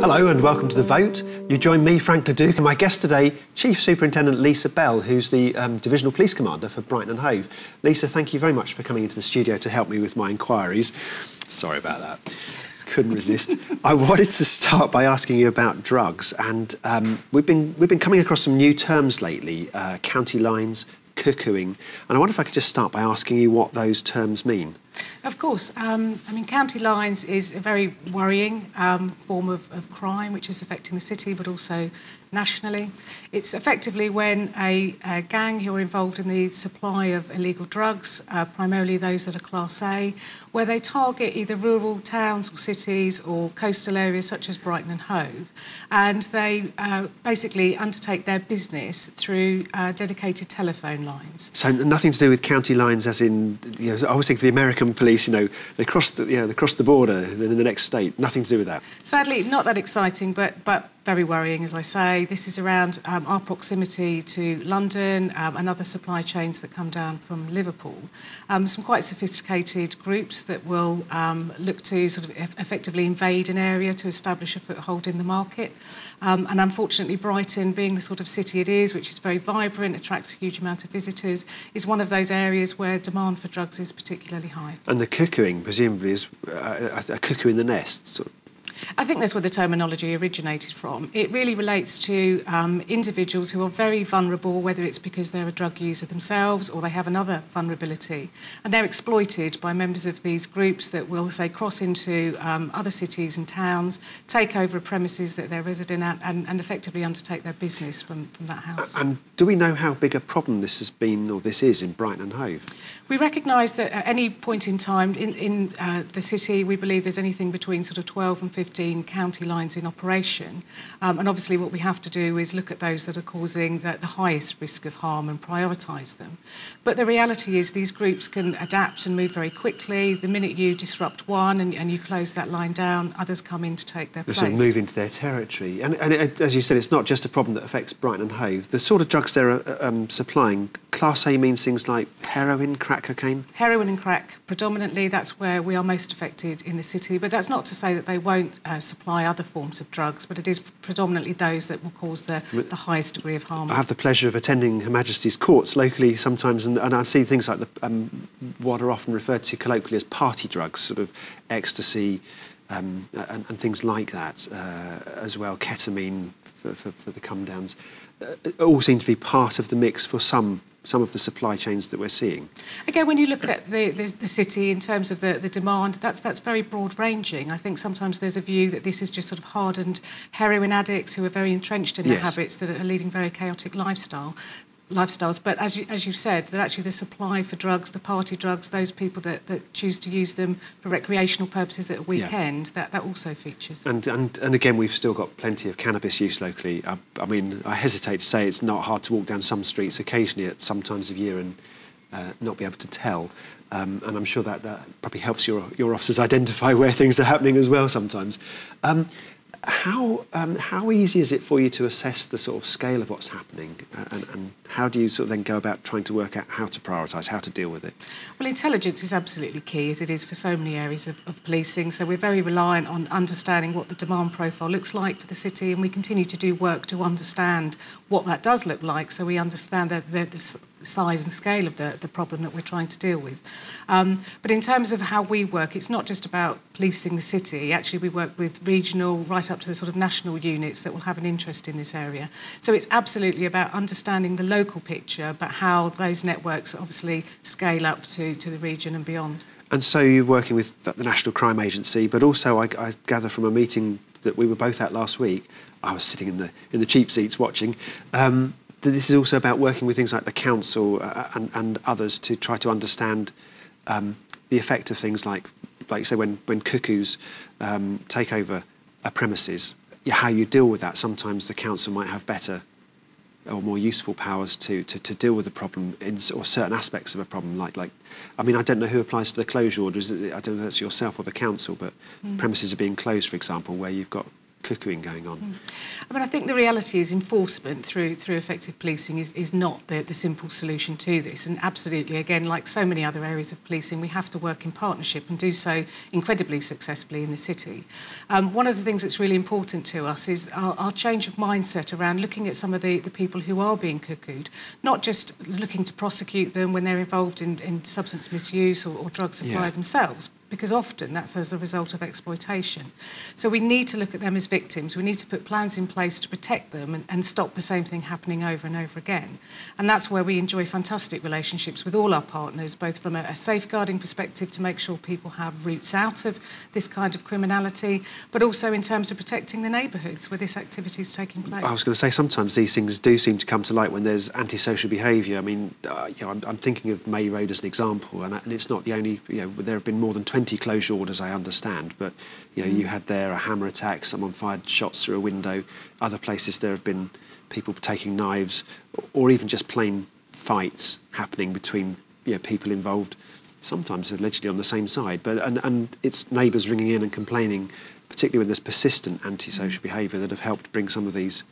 Hello and welcome to The Vote. You join me, Frank le Duc, and my guest today, Chief Superintendent Lisa Bell, who's the um, Divisional Police Commander for Brighton and Hove. Lisa, thank you very much for coming into the studio to help me with my inquiries. Sorry about that. Couldn't resist. I wanted to start by asking you about drugs, and um, we've been we've been coming across some new terms lately: uh, county lines, cuckooing, and I wonder if I could just start by asking you what those terms mean. Of course. Um, I mean, county lines is a very worrying um, form of, of crime which is affecting the city but also nationally. It's effectively when a, a gang who are involved in the supply of illegal drugs, uh, primarily those that are Class A, where they target either rural towns or cities or coastal areas such as Brighton and Hove, and they uh, basically undertake their business through uh, dedicated telephone lines. So nothing to do with county lines, as in you know, I always think the American police, you know, they cross the you know, they cross the border, then in the next state, nothing to do with that. Sadly, not that exciting, but but very worrying, as I say. This is around um, our proximity to London um, and other supply chains that come down from Liverpool. Um, some quite sophisticated groups that will um, look to sort of effectively invade an area to establish a foothold in the market. Um, and unfortunately, Brighton, being the sort of city it is, which is very vibrant, attracts a huge amount of visitors, is one of those areas where demand for drugs is particularly high. And the cuckooing, presumably, is uh, a cuckoo in the nest, sort of I think that's where the terminology originated from. It really relates to um, individuals who are very vulnerable, whether it's because they're a drug user themselves or they have another vulnerability. And they're exploited by members of these groups that will, say, cross into um, other cities and towns, take over premises that they're resident at, and, and effectively undertake their business from, from that house. And do we know how big a problem this has been or this is in Brighton and Hove? We recognise that at any point in time in, in uh, the city, we believe there's anything between sort of 12 and 15 county lines in operation. Um, and obviously what we have to do is look at those that are causing the, the highest risk of harm and prioritise them. But the reality is these groups can adapt and move very quickly. The minute you disrupt one and, and you close that line down, others come in to take their they place. Sort of move into their territory. And, and it, as you said, it's not just a problem that affects Brighton and Hove. The sort of drugs they're uh, um, supplying, Class A means things like heroin, crack cocaine? Heroin and crack, predominantly. That's where we are most affected in the city. But that's not to say that they won't uh, supply other forms of drugs, but it is predominantly those that will cause the, the highest degree of harm. I have the pleasure of attending Her Majesty's courts locally sometimes, and, and I see things like the, um, what are often referred to colloquially as party drugs, sort of ecstasy um, and, and, things like that uh, as well, ketamine for, for, for the come downs. Uh, all seem to be part of the mix for some some of the supply chains that we're seeing. Again, when you look at the, the, the city in terms of the, the demand, that's, that's very broad-ranging. I think sometimes there's a view that this is just sort of hardened heroin addicts who are very entrenched in their yes. habits that are leading very chaotic lifestyle. Lifestyles. But as you, as you said, that actually the supply for drugs, the party drugs, those people that, that choose to use them for recreational purposes at a weekend, yeah. that, that also features. And, and, and again, we've still got plenty of cannabis use locally. I, I mean, I hesitate to say it's not hard to walk down some streets occasionally at some times of year and uh, not be able to tell. Um, and I'm sure that, that probably helps your, your officers identify where things are happening as well sometimes. Um, how, um, how easy is it for you to assess the sort of scale of what's happening uh, and, and how do you sort of then go about trying to work out how to prioritise, how to deal with it? Well, intelligence is absolutely key, as it is for so many areas of, of policing. So we're very reliant on understanding what the demand profile looks like for the city, and we continue to do work to understand what that does look like so we understand that the, the size and scale of the, the problem that we're trying to deal with. Um, but in terms of how we work, it's not just about policing the city. Actually, we work with regional, right up to the sort of national units that will have an interest in this area. So it's absolutely about understanding the local picture, but how those networks obviously scale up to, to the region and beyond. And so you're working with the National Crime Agency, but also I, I gather from a meeting that we were both at last week, I was sitting in the in the cheap seats watching. Um, this is also about working with things like the council uh, and, and, others to try to understand um, the effect of things like, like say, when when cuckoos um, take over a premises, how you deal with that. Sometimes the council might have better or more useful powers to, to, to deal with the problem in or certain aspects of a problem like like I mean I don't know who applies for the closure order is it, I don't know if that's yourself or the council but mm. premises are being closed for example where you've got cuckooing going on. Mm. I mean, I think the reality is enforcement through through effective policing is, is not the, the simple solution to this. And absolutely, again, like so many other areas of policing, we have to work in partnership and do so incredibly successfully in the city. Um, one of the things that's really important to us is our, our change of mindset around looking at some of the, the people who are being cuckooed, not just looking to prosecute them when they're involved in, in substance misuse or, or drug supply yeah. themselves, because often that's as a result of exploitation. So we need to look at them as victims. We need to put plans in place to protect them and, and stop the same thing happening over and over again. And that's where we enjoy fantastic relationships with all our partners, both from a, a safeguarding perspective to make sure people have routes out of this kind of criminality, but also in terms of protecting the neighbourhoods where this activity is taking place. I was going to say sometimes these things do seem to come to light when there's antisocial behaviour. I mean, uh, you know, I'm, I'm, thinking of May Road as an example, and, and it's not the only. You know, there have been more than 20 20 closure orders, I understand, but you know, mm. you had there a hammer attack, someone fired shots through a window. Other places there have been people taking knives, or even just plain fights happening between you know, people involved, sometimes allegedly on the same side. But and, and it's neighbours ringing in and complaining, particularly when there's persistent antisocial mm. behaviour, that have helped bring some of these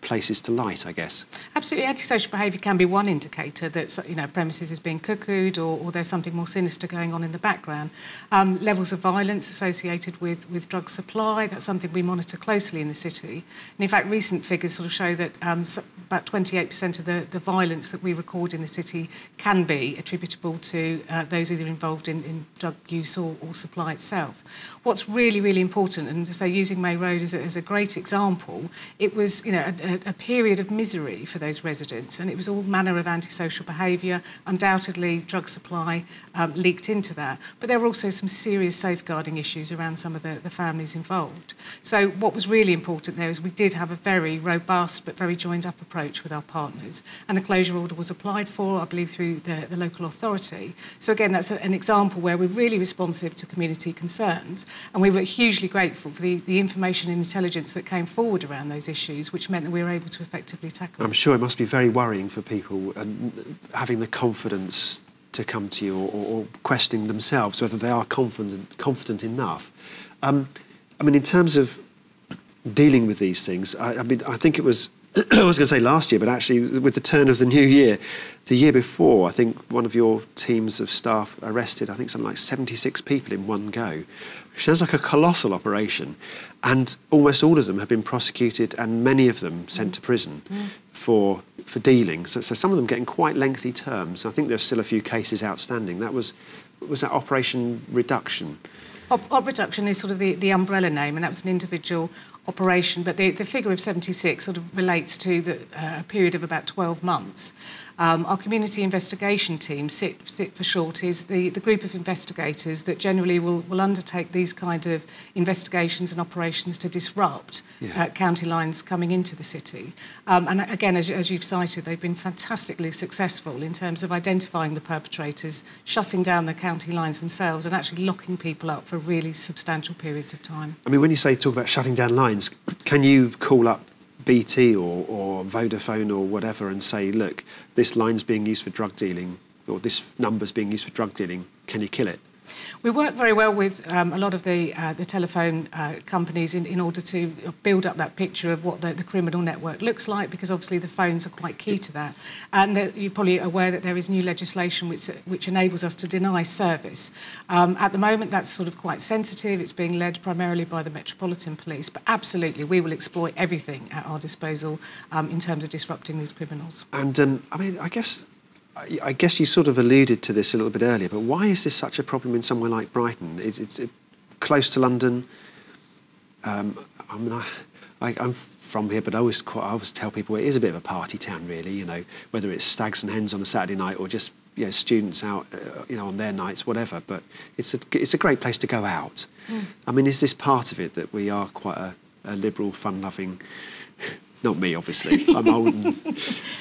places to light, I guess. Absolutely. Antisocial behaviour can be one indicator that you know, premises is being cuckooed or, or there's something more sinister going on in the background. Um, levels of violence associated with, with drug supply, that's something we monitor closely in the city. And in fact, recent figures sort of show that um, about 28% of the, the violence that we record in the city can be attributable to uh, those either involved in, in drug use or, or supply itself. What's really, really important, and say using May Road as a, as a great example, it was you know, a, a, period of misery for those residents, and it was all manner of antisocial behaviour. Undoubtedly, drug supply um, leaked into that, but there were also some serious safeguarding issues around some of the, the families involved. So, what was really important there is we did have a very robust but very joined up approach with our partners, and the closure order was applied for, I believe, through the, the local authority. So, again, that's a, an example where we're really responsive to community concerns, and we were hugely grateful for the, the information and intelligence that came forward around those issues, which meant that we we able to effectively tackle. I'm sure it must be very worrying for people and having the confidence to come to you or, or, questioning themselves whether they are confident, confident enough. Um, I mean, in terms of dealing with these things, I, I mean, I think it was I was going to say last year, but actually, with the turn of the new year, the year before, I think one of your teams of staff arrested, I think something like 76 people in one go. Sounds like a colossal operation. And almost all of them have been prosecuted and many of them sent to prison mm. for, for dealing. So, so, some of them getting quite lengthy terms. I think there's still a few cases outstanding. That was, was that Operation Reduction? Op, Op Reduction is sort of the, the umbrella name, and that was an individual operation, but the, the figure of 76 sort of relates to the, uh, a period of about 12 months. Um, our community investigation team, SIT, SIT for short, is the, the group of investigators that generally will, will undertake these kind of investigations and operations to disrupt yeah. uh, county lines coming into the city. Um, and again, as, as you've cited, they've been fantastically successful in terms of identifying the perpetrators, shutting down the county lines themselves, and actually locking people up for really substantial periods of time. I mean, when you say talk about shutting down lines, can you call up BT or, or Vodafone or whatever and say, look, this line's being used for drug dealing or this number's being used for drug dealing, can you kill it? We work very well with um, a lot of the, uh, the telephone uh, companies in, in order to build up that picture of what the, the criminal network looks like, because obviously the phones are quite key to that. And that you're probably aware that there is new legislation which, which enables us to deny service. Um, at the moment, that's sort of quite sensitive. It's being led primarily by the Metropolitan Police, but absolutely, we will exploit everything at our disposal um, in terms of disrupting these criminals. And um, I mean, I guess I guess you sort of alluded to this a little bit earlier, but why is this such a problem in somewhere like Brighton? It's, it's it, close to London. Um, I mean, I, am from here, but I always, quite, I always tell people it is a bit of a party town, really. You know, whether it's stags and hens on a Saturday night or just you know, students out, uh, you know, on their nights, whatever. But it's a it's a great place to go out. Mm. I mean, is this part of it that we are quite a, a liberal, fun-loving Not me, obviously. I'm old and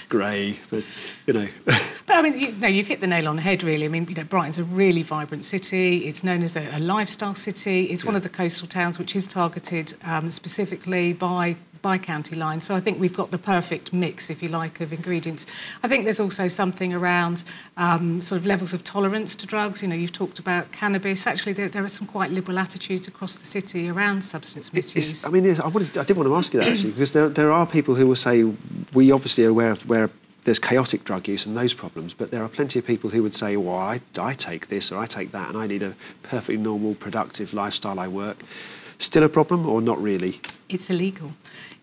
grey, but you know. but I mean, you, no, you've hit the nail on the head, really. I mean, you know, Brighton's a really vibrant city. It's known as a, a lifestyle city. It's yeah. one of the coastal towns which is targeted um, specifically by by county line. So I think we've got the perfect mix, if you like, of ingredients. I think there's also something around um, sort of levels of tolerance to drugs. You know, you've talked about cannabis. Actually, there, there are some quite liberal attitudes across the city around substance misuse. It's, I mean, I, wanted, I did want to ask you that actually, because there, there are people who will say we obviously are aware of where there's chaotic drug use and those problems, but there are plenty of people who would say, well, I, I take this or I take that and I need a perfectly normal, productive lifestyle I work. Still a problem or not really? It's illegal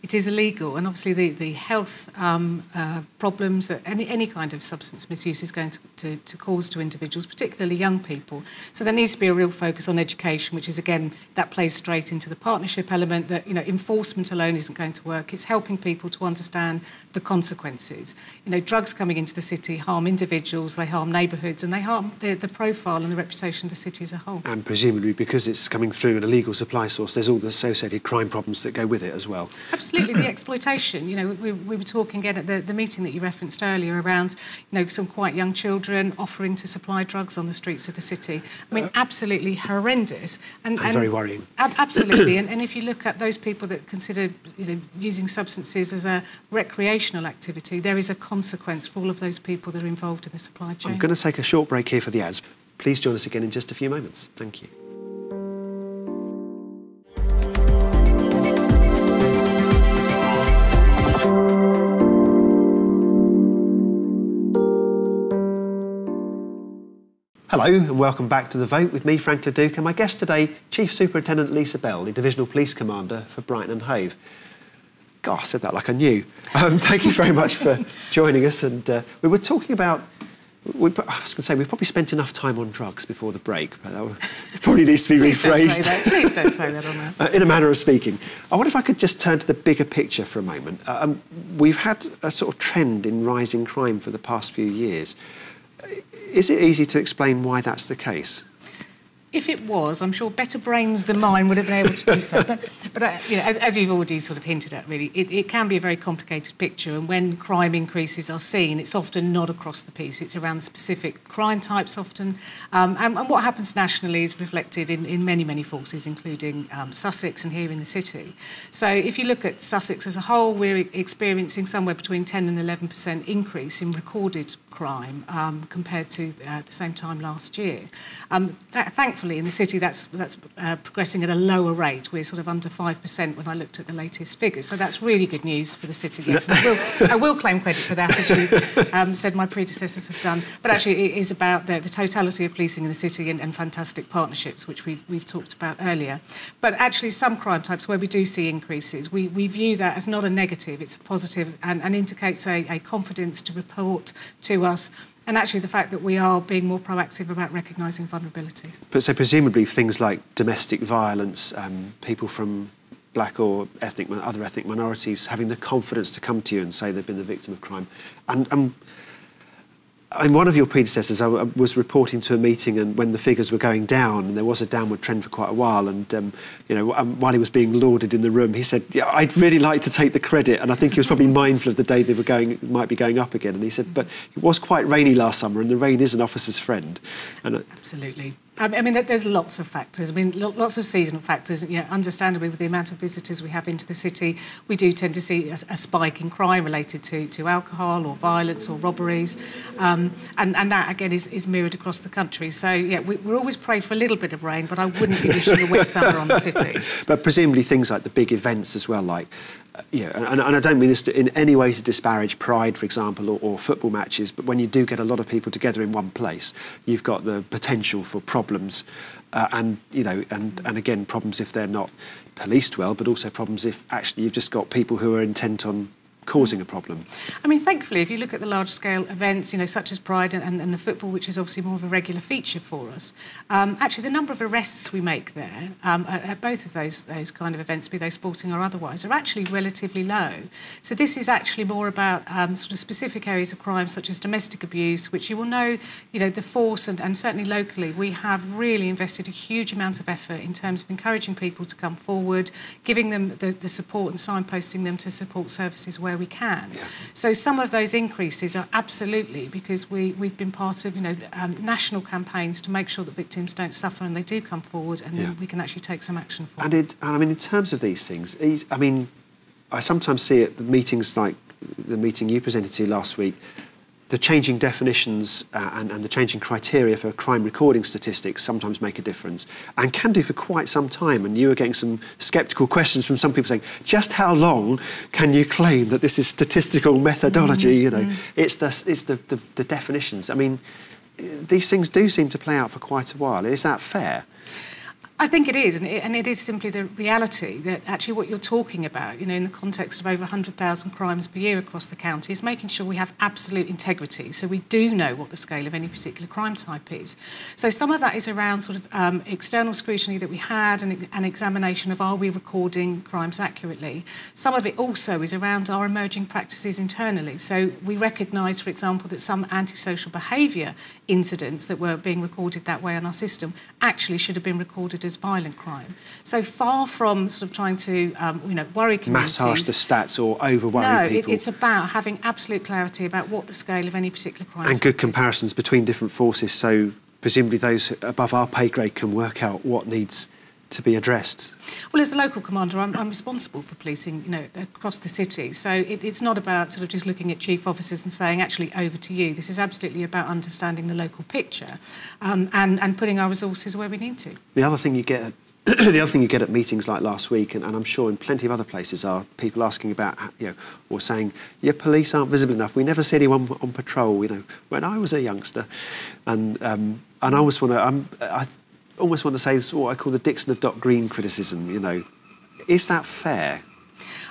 it is illegal. And obviously the, the health um, uh, problems that any, any kind of substance misuse is going to, to, to cause to individuals, particularly young people. So there needs to be a real focus on education, which is, again, that plays straight into the partnership element that, you know, enforcement alone isn't going to work. It's helping people to understand the consequences. You know, drugs coming into the city harm individuals, they harm neighbourhoods, and they harm the, the profile and the reputation of the city as a whole. And presumably because it's coming through an illegal supply source, there's all the associated crime problems that go with it as well. Absolutely the exploitation. You know, we, we were talking again at the, the meeting that you referenced earlier around, you know, some quite young children offering to supply drugs on the streets of the city. I mean, uh, absolutely horrendous. And, and, and very worrying. Ab absolutely. and, and if you look at those people that consider you know, using substances as a recreational activity, there is a consequence for all of those people that are involved in the supply chain. I'm going to take a short break here for the ads. Please join us again in just a few moments. Thank you. Hello and welcome back to The Vote with me, Frank le Duc, and my guest today, Chief Superintendent Lisa Bell, the Divisional Police Commander for Brighton and Hove. God, I said that like I knew. Um, thank you very much for joining us. And uh, we were talking about, we, I was going to say, we've probably spent enough time on drugs before the break, but that probably needs to be Please rephrased. Don't say that. Please don't say that on that. uh, in a manner of speaking. I wonder if I could just turn to the bigger picture for a moment. Uh, um, we've had a sort of trend in rising crime for the past few years. Is it easy to explain why that's the case? if it was, I'm sure better brains than mine would have been able to do so. But, but uh, you know, as, as, you've already sort of hinted at, really, it, it, can be a very complicated picture. And when crime increases are seen, it's often not across the piece. It's around specific crime types often. Um, and, and, what happens nationally is reflected in, in many, many forces, including um, Sussex and here in the city. So if you look at Sussex as a whole, we're experiencing somewhere between 10 and 11% increase in recorded crime um, compared to uh, the same time last year. Um, that, thankfully, in the city, that's, that's uh, progressing at a lower rate. We're sort of under 5% when I looked at the latest figures. So that's really good news for the city. Yes, I will, I will claim credit for that, as you um, said my predecessors have done. But actually, it is about the, the totality of policing in the city and, and fantastic partnerships, which we've, we've talked about earlier. But actually, some crime types where we do see increases, we, we view that as not a negative, it's a positive and, and indicates a, a confidence to report to us and actually the fact that we are being more proactive about recognising vulnerability. But so presumably things like domestic violence, um, people from black or ethnic other ethnic minorities having the confidence to come to you and say they've been the victim of crime, and, and in one of your predecessors, I was reporting to a meeting, and when the figures were going down, and there was a downward trend for quite a while, and um, you know, um, while he was being lauded in the room, he said, yeah, "I'd really like to take the credit," and I think he was probably mindful of the day they were going, might be going up again, and he said, "But it was quite rainy last summer, and the rain is an officer's friend." And, uh, Absolutely. I mean, there's lots of factors. I mean, lots of seasonal factors. You know, understandably, with the amount of visitors we have into the city, we do tend to see a, spike in crime related to, to alcohol or violence or robberies, um, and, and that again is, is mirrored across the country. So yeah, we, we're always praying for a little bit of rain, but I wouldn't be wishing a wet summer on the city. But presumably things like the big events as well, like yeah, and, and, I don't mean this to, in any way to disparage Pride, for example, or, or, football matches, but when you do get a lot of people together in one place, you've got the potential for problems, uh, and you know, and and again, problems if they're not policed well, but also problems if actually you've just got people who are intent on causing a problem. I mean, thankfully, if you look at the large-scale events, you know, such as Pride and, and, and, the football, which is obviously more of a regular feature for us, um, actually the number of arrests we make there um, at, at both of those those kind of events, be they sporting or otherwise, are actually relatively low. So this is actually more about um, sort of specific areas of crime, such as domestic abuse, which you will know, you know, the force and, and certainly locally, we have really invested a huge amount of effort in terms of encouraging people to come forward, giving them the, the support and signposting them to support services where we can. Yeah. So some of those increases are absolutely because we, we've been part of you know um, national campaigns to make sure that victims don't suffer and they do come forward and yeah. then we can actually take some action for and. It, I mean, in terms of these things, I mean, I sometimes see at the meetings like the meeting you presented to last week, the changing definitions uh, and, and, the changing criteria for crime recording statistics sometimes make a difference and can do for quite some time. And you were getting some sceptical questions from some people saying, just how long can you claim that this is statistical methodology? Mm-hmm. You know, mm-hmm. it's, the, it's the, the, the definitions. I mean, these things do seem to play out for quite a while. Is that fair? I think it is, and it, and it is simply the reality that actually what you're talking about, you know, in the context of over 100,000 crimes per year across the county, is making sure we have absolute integrity, so we do know what the scale of any particular crime type is. So some of that is around sort of um, external scrutiny that we had and an examination of are we recording crimes accurately. Some of it also is around our emerging practices internally. So we recognise, for example, that some antisocial behaviour incidents that were being recorded that way on our system actually should have been recorded as violent crime. So far from sort of trying to, um, you know, worry communities... Massage the stats or over-worry no, people. No, it, it's about having absolute clarity about what the scale of any particular crime And good is. comparisons between different forces, so presumably those above our pay grade can work out what needs to be addressed? Well, as the local commander, I'm, I'm responsible for policing, you know, across the city. So it, it's not about sort of just looking at chief officers and saying, actually, over to you. This is absolutely about understanding the local picture um, and, and putting our resources where we need to. The other thing you get at the other thing you get at meetings like last week, and, and, I'm sure in plenty of other places, are people asking about, you know, or saying, your police aren't visible enough. We never see anyone on patrol, you know, when I was a youngster. And, um, and I always want to, I almost want to say what I call the Dixon of Dock Green criticism, you know. Is that fair?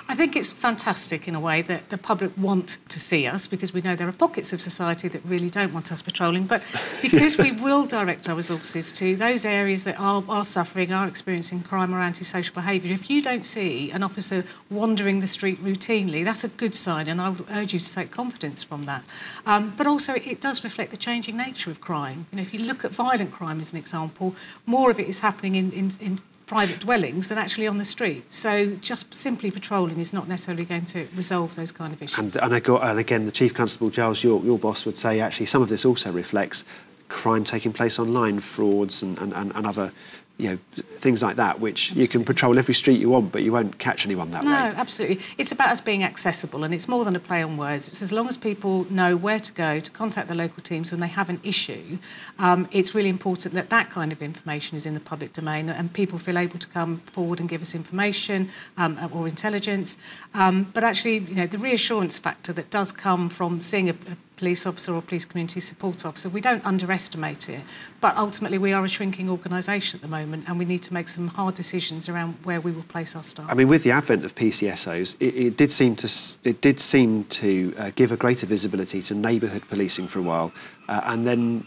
I think it's fantastic in a way that the public want to see us because we know there are pockets of society that really don't want us patrolling. But because we will direct our resources to those areas that are, are suffering, are experiencing crime or antisocial behaviour, if you don't see an officer wandering the street routinely, that's a good sign, and I would urge you to take confidence from that. Um, but also, it does reflect the changing nature of crime. You know, if you look at violent crime as an example, more of it is happening in, in, in private dwellings than actually on the street. So just simply patrolling is not necessarily going to resolve those kind of issues. And, and, I got, and again, the Chief Constable Giles York, your boss, would say actually some of this also reflects crime taking place online, frauds and, and, and other you know, things like that, which absolutely. you can patrol every street you want, but you won't catch anyone that no, way. No, absolutely. It's about us being accessible, and it's more than a play on words. It's as long as people know where to go to contact the local teams when they have an issue, um, it's really important that that kind of information is in the public domain and people feel able to come forward and give us information um, or intelligence. Um, but actually, you know, the reassurance factor that does come from seeing a, a police officer or police community support officer. We don't underestimate it, but ultimately we are a shrinking organisation at the moment and we need to make some hard decisions around where we will place our staff. I mean, with the advent of PCSOs, it, it did seem to it did seem to uh, give a greater visibility to neighbourhood policing for a while, uh, and then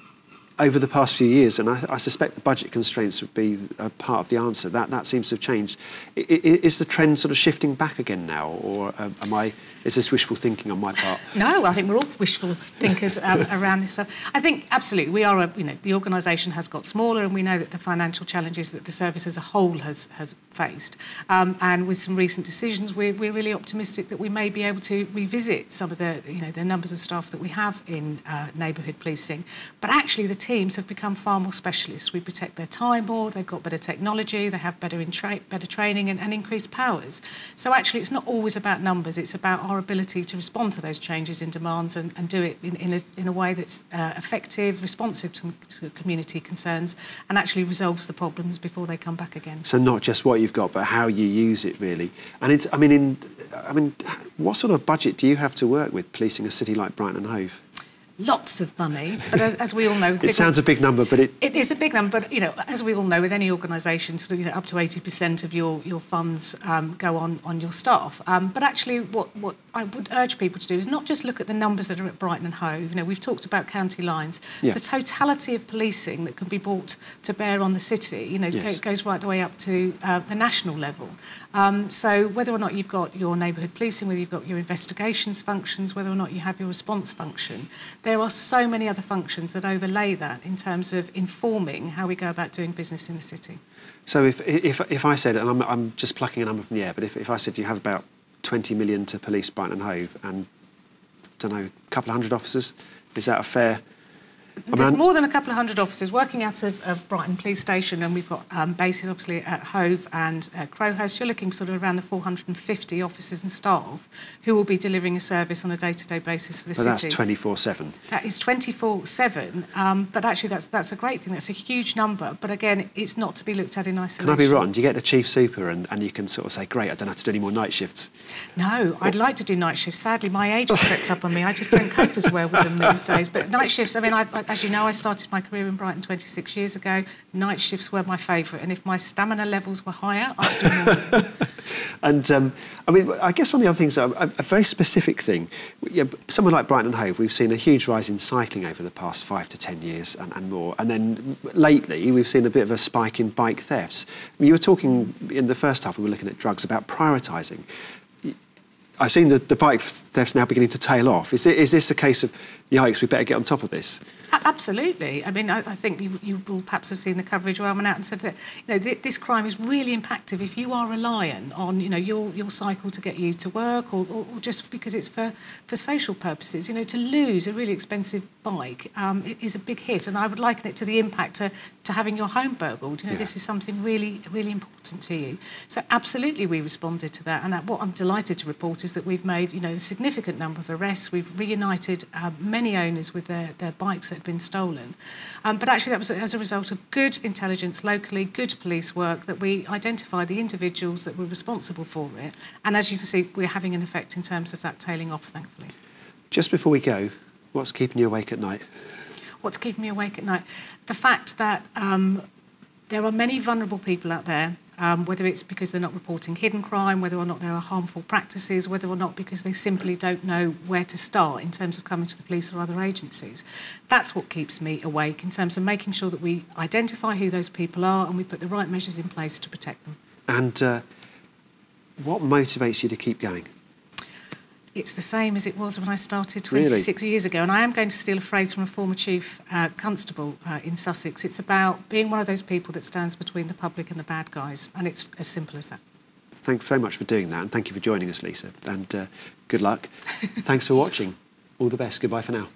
over the past few years, and I, I, suspect the budget constraints would be a part of the answer. That that seems to have changed. I, is the trend sort of shifting back again now, or uh, am I? Is this wishful thinking on my part? No, I think we're all wishful thinkers um, around this stuff. I think absolutely we are. A, you know, the organisation has got smaller, and we know that the financial challenges that the service as a whole has has faced. Um, and with some recent decisions, we're, we're really optimistic that we may be able to revisit some of the you know the numbers of staff that we have in uh, neighbourhood policing. But actually, the teams have become far more specialists. We protect their time more. They've got better technology. They have better tra better training and, and increased powers. So actually, it's not always about numbers. It's about our ability to respond to those changes in demands and, and do it in, in, a, in a way that's uh, effective, responsive to, to community concerns, and actually resolves the problems before they come back again. So not just what you've got, but how you use it really. And it's, I mean, in, I mean, what sort of budget do you have to work with policing a city like Brighton and Hove? Lots of money, but as, as we all know, it sounds a big number, but it it is a big number. But you know, as we all know, with any organisation, sort of, you know, up to eighty percent of your your funds um, go on on your staff. Um, but actually, what what I would urge people to do is not just look at the numbers that are at Brighton and Hove. You know, we've talked about county lines. Yeah. The totality of policing that can be brought to bear on the city, you know, Yes. goes right the way up to uh, the national level. Um, so whether or not you've got your neighbourhood policing, whether you've got your investigations functions, whether or not you have your response function, there are so many other functions that overlay that in terms of informing how we go about doing business in the city. So if, if, if I said, and I'm, I'm just plucking a number from the air, but if, if I said you have about 20 million to police Brighton and Hove and, I don't know, a couple of hundred officers, is that a fair... There's more than a couple of hundred officers working out of, of Brighton Police Station, and we've got um, bases obviously at Hove and uh, Crowhurst. You're looking sort of around the 450 officers and staff who will be delivering a service on a day-to-day basis for the but that's city. 24-7. That is 24/7, um, but actually that's that's a great thing. That's a huge number, but again, it's not to be looked at in isolation. Can. I be wrong? Do you get the chief super and, and you can sort of say, great, I don't have to do any more night shifts? No, I'd like to do night shifts. Sadly, my age has crept up on me. I just don't cope as well with them these days. But night shifts, I mean, I, I- as you know, I started my career in Brighton 26 years ago. Night shifts were my favourite, and if my stamina levels were higher, I'd do more. And um, I mean, I guess one of the other things, a, a very specific thing, yeah, somewhere like Brighton and Hove, we've seen a huge rise in cycling over the past five to ten years and, and more. And then lately, we've seen a bit of a spike in bike thefts. I mean, you were talking in the first half, we were looking at drugs about prioritising. I've seen the, the bike thefts now beginning to tail off. Is, it, is this a case of, yikes, we better get on top of this? Absolutely. I mean, I, I think you, you will perhaps have seen the coverage where I went out and said that you know th- this crime is really impactful if you are reliant on you know your your cycle to get you to work or, or, or just because it's for for social purposes. You know, to lose a really expensive bike um, is a big hit, and I would liken it to the impact to, to having your home burgled. You know, Yeah. this is something really really important to you. So absolutely, we responded to that, and what I'm delighted to report is that we've made you know a significant number of arrests. We've reunited many owners with their, their bikes that had been stolen. Um, but actually, that was as a result of good intelligence locally, good police work, that we identified the individuals that were responsible for it. And as you can see, we're having an effect in terms of that tailing off, thankfully. Just before we go, what's keeping you awake at night? What's keeping me awake at night? The fact that um, there are many vulnerable people out there, um, whether it's because they're not reporting hidden crime, whether or not there are harmful practices, whether or not because they simply don't know where to start in terms of coming to the police or other agencies. That's what keeps me awake in terms of making sure that we identify who those people are and we put the right measures in place to protect them. And uh, what motivates you to keep going? It's the same as it was when I started Really? 26 years ago. And I am going to steal a phrase from a former chief uh, constable uh, in Sussex. It's about being one of those people that stands between the public and the bad guys. And it's as simple as that. Thanks very much for doing that, and thank you for joining us, Lisa. And uh, good luck. Thanks for watching. All the best. Goodbye for now.